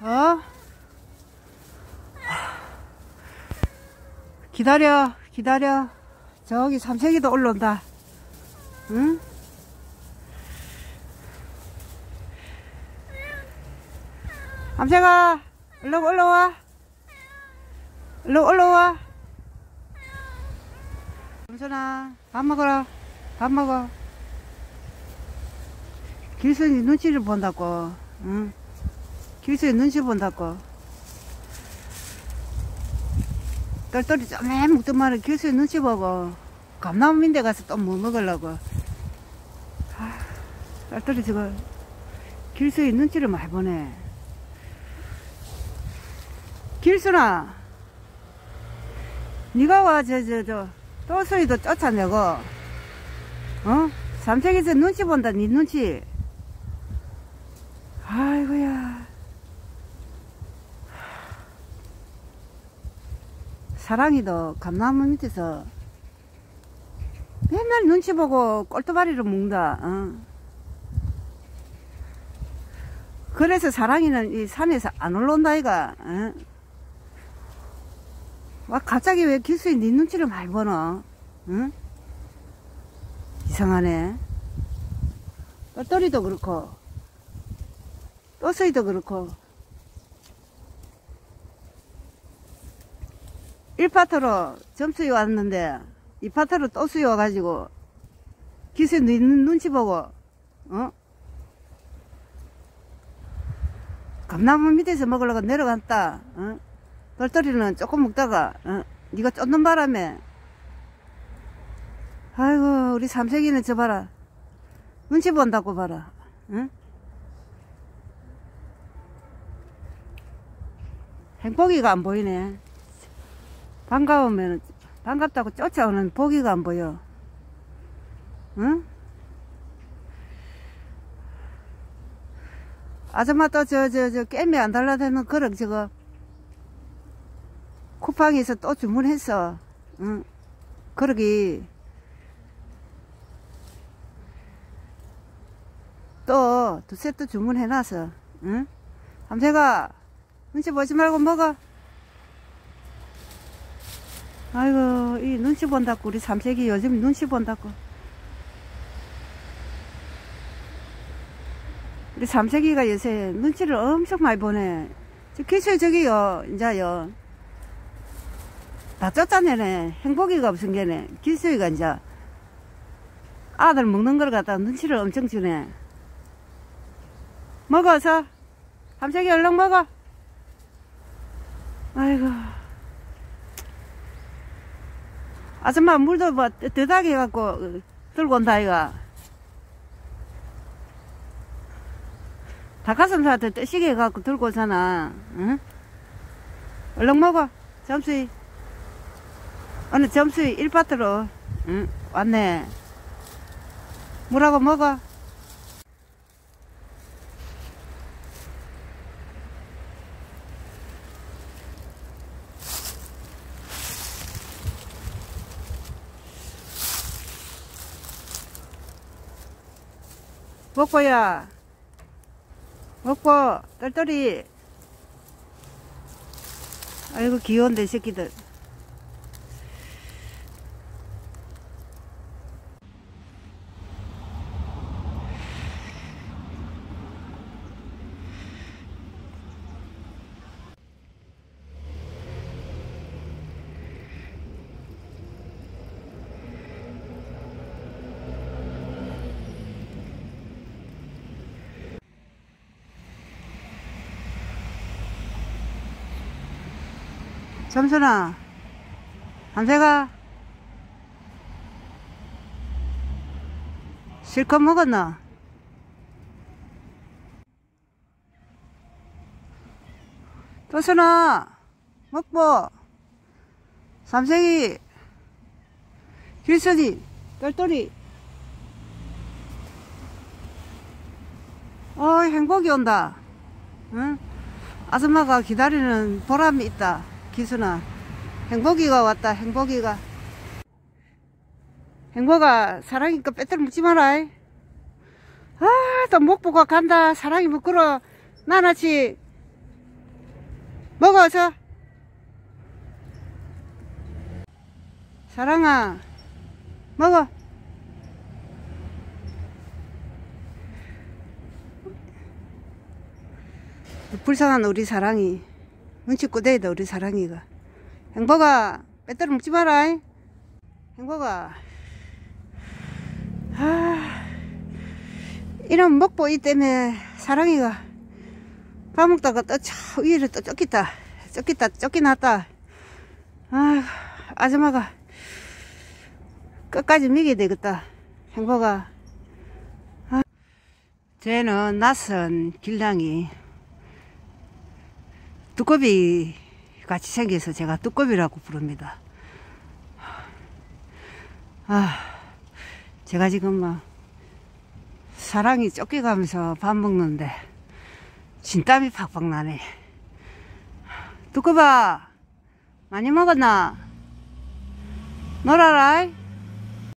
어? 기다려, 기다려. 저기 삼색이도 올라온다. 응? 삼색아, 얼른 올라와. 얼른 올라와. 삼선아, 밥 먹어라. 밥 먹어. 길선이 눈치를 본다고. 응? 길선이 눈치 본다고. 똘똘이 쪼매 말은 길선이 눈치 보고. 감나무인데 가서 또 뭐 먹으려고. 아, 똘똘이 저거 길선이 눈치를 많이 보네. 길순아, 니가 와, 저, 저, 저, 또소리도 쫓아내고, 어? 삼색에서 눈치 본다, 니 눈치. 아이고야. 사랑이도 감나무 밑에서 맨날 눈치 보고 꼴뚜바리를 먹는다, 어? 그래서 사랑이는 이 산에서 안 올라온다, 이가, 어? 와, 갑자기 왜 기수에 네 눈치를 많이 보노? 응? 이상하네. 똘똘이도 그렇고, 또서이도 그렇고, 1파트로 점수이 왔는데, 2파트로 또 수이 와가지고, 네 눈치 보고, 어? 감나무 밑에서 먹으려고 내려갔다, 어? 똘똘이는 조금 먹다가 어, 네가 쫓는 바람에 아이고 우리 삼색이는 저 봐라 눈치 본다고 봐라 응? 행복이가 안 보이네 반가우면 반갑다고 쫓아오는 보기가 안 보여 응? 아줌마 또 저 저저 깨미 안 달라대는 그릇 저거 쿠팡에서 또 주문했어. 응. 그러기. 또, 두 세트 주문해놨어. 응? 함새가, 눈치 보지 말고 먹어. 아이고, 이 눈치 본다고, 우리 삼색이 요즘 눈치 본다고. 우리 삼색이가 요새 눈치를 엄청 많이 보네. 저 기술 저기요, 이제요. 다 쫓아내네. 행복이가 없은 게네. 길수이가 이제 아들 먹는 걸 갖다 눈치를 엄청 주네. 먹어서. 함색이 얼른 먹어. 아이고. 아줌마 물도 뭐 뜨다게 해갖고 들고 온다 이가. 닭가슴살한테 뜨시게 해갖고 들고 오잖아. 응? 얼른 먹어. 점수이. 오늘 점수 1파트로 응? 왔네 뭐라고 먹어 먹고야 먹고 똘똘이 아이고 귀여운데 새끼들 점순아 한세가 실컷 먹었나? 또순아 먹보 삼색이 길서지 똘똘이 어 행복이 온다 응? 아줌마가 기다리는 보람이 있다 기순아 행복이가 왔다 행복이가 행복아 사랑이니까 빼들 묻지 마라 아또 목보가 간다 사랑이 부끄러 나나치 먹어, 저. 사랑아, 먹어. 불쌍한 우리 사랑이. 눈치 꼬대이다, 우리 사랑이가. 행복아, 빼따로 먹지 마라. 잉? 행복아. 아, 이런 먹보이 때문에 사랑이가 밥 먹다가 또저 위를 또 쫓기다. 쫓기다, 쫓기났다. 아, 아줌마가 끝까지 미게 되겠다. 행복아. 아. 쟤는 낯선 길냥이 두꺼비 같이 생겨서 제가 두꺼비라고 부릅니다. 아, 제가 지금 막 사랑이 쫓겨가면서 밥 먹는데 진땀이 팍팍 나네. 두꺼봐, 많이 먹었나? 놀아라.